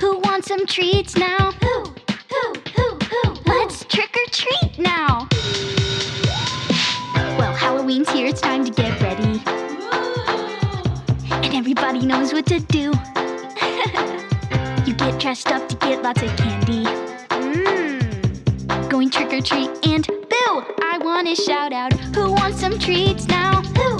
Who wants some treats now? Everybody knows what to do. you get dressed up to get lots of candy. Mmm. Going trick or treat and boo! I want to shout out, who wants some treats now? Who?